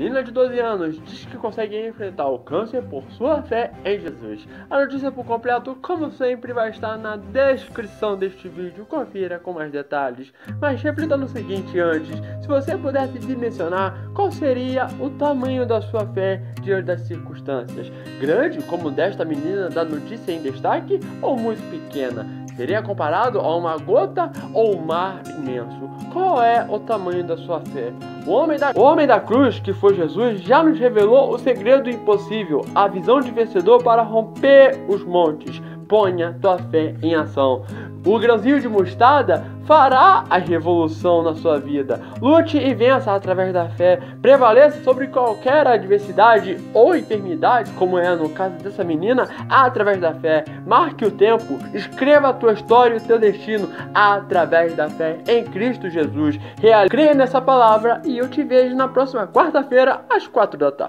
menina de 12 anos diz que consegue enfrentar o câncer por sua fé em Jesus. A notícia por completo, como sempre, vai estar na descrição deste vídeo. Confira com mais detalhes. Mas reflita no seguinte antes: se você pudesse dimensionar qual seria o tamanho da sua fé diante das circunstâncias, grande como desta menina da notícia em destaque ou muito pequena? Seria comparado a uma gota ou um mar imenso? Qual é o tamanho da sua fé? O homem, da, o homem da cruz, que foi Jesus, já nos revelou o segredo impossível, a visão de vencedor para romper os montes. Ponha tua fé em ação. O grãozinho de mostarda fará a revolução na sua vida. Lute e vença através da fé. Prevaleça sobre qualquer adversidade ou enfermidade, como é no caso dessa menina, através da fé. Marque o tempo, escreva a tua história e o teu destino através da fé em Cristo Jesus. Real... Creia nessa palavra e eu te vejo na próxima quarta-feira às quatro da tarde.